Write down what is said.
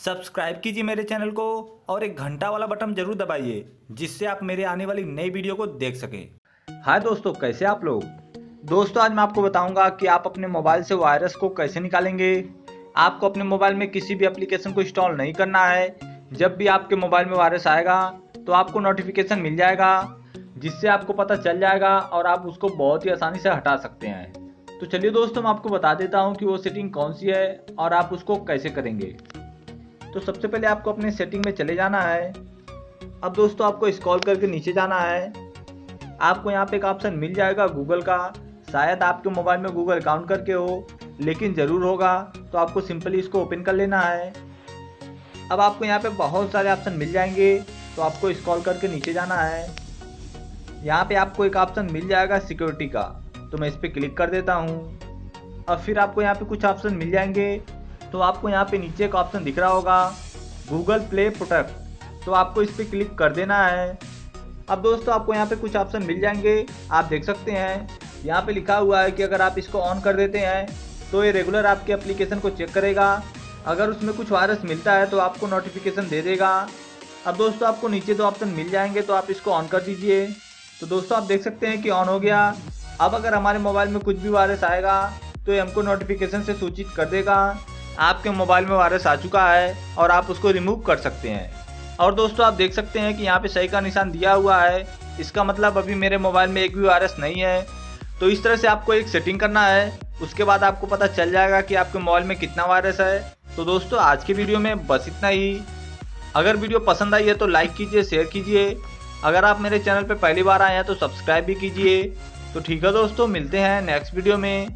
Subscribe कीजिए मेरे channel को और एक घंटा वाला बटन ज़रूर दबाइए, जिससे आप मेरे आने वाली नई वीडियो को देख सकें। हाय दोस्तों, कैसे आप लोग? दोस्तों, आज मैं आपको बताऊँगा कि आप अपने मोबाइल से वायरस को कैसे निकालेंगे। आपको अपने मोबाइल में किसी भी एप्लीकेशन को इंस्टॉल नहीं करना है। जब भी आपके मोबाइल में वायरस आएगा तो आपको नोटिफिकेशन मिल जाएगा, जिससे आपको पता चल जाएगा और आप उसको बहुत ही आसानी से हटा सकते हैं। तो चलिए दोस्तों, मैं आपको बता देता हूँ कि वो सेटिंग कौन सी है और आप उसको कैसे करेंगे। तो सबसे पहले आपको अपने सेटिंग में चले जाना है। अब दोस्तों, आपको स्क्रॉल करके नीचे जाना है। आपको यहाँ पे एक ऑप्शन मिल जाएगा गूगल का। शायद आपके मोबाइल में गूगल अकाउंट करके हो, लेकिन ज़रूर होगा। तो आपको सिंपली इसको ओपन कर लेना है। अब आपको यहाँ पे बहुत सारे ऑप्शन मिल जाएँगे। तो आपको स्क्रॉल करके नीचे जाना है। यहाँ पे आपको एक ऑप्शन मिल जाएगा सिक्योरिटी का। तो मैं इस पर क्लिक कर देता हूँ। और फिर आपको यहाँ पे कुछ ऑप्शन मिल जाएँगे। तो आपको यहाँ पे नीचे एक ऑप्शन दिख रहा होगा गूगल प्ले प्रोटेक्ट तो आपको इस पर क्लिक कर देना है। अब दोस्तों, आपको यहाँ पे कुछ ऑप्शन मिल जाएँगे। आप देख सकते हैं, यहाँ पे लिखा हुआ है कि अगर आप इसको ऑन कर देते हैं तो ये रेगुलर आपके एप्लीकेशन को चेक करेगा। अगर उसमें कुछ वायरस मिलता है तो आपको नोटिफिकेशन दे देगा। अब दोस्तों, आपको नीचे दो ऑप्शन मिल जाएँगे तो आप इसको ऑन कर दीजिए। तो दोस्तों, आप देख सकते हैं कि ऑन हो गया। अब अगर हमारे मोबाइल में कुछ भी वायरस आएगा तो ये हमको नोटिफिकेशन से सूचित कर देगा। आपके मोबाइल में वायरस आ चुका है और आप उसको रिमूव कर सकते हैं। और दोस्तों, आप देख सकते हैं कि यहाँ पे सही का निशान दिया हुआ है। इसका मतलब अभी मेरे मोबाइल में एक भी वायरस नहीं है। तो इस तरह से आपको एक सेटिंग करना है। उसके बाद आपको पता चल जाएगा कि आपके मोबाइल में कितना वायरस है। तो दोस्तों, आज की वीडियो में बस इतना ही। अगर वीडियो पसंद आई है तो लाइक कीजिए शेयर कीजिए। अगर आप मेरे चैनल पर पहली बार आए हैं तो सब्सक्राइब भी कीजिए। तो ठीक है दोस्तों, मिलते हैं नेक्स्ट वीडियो में।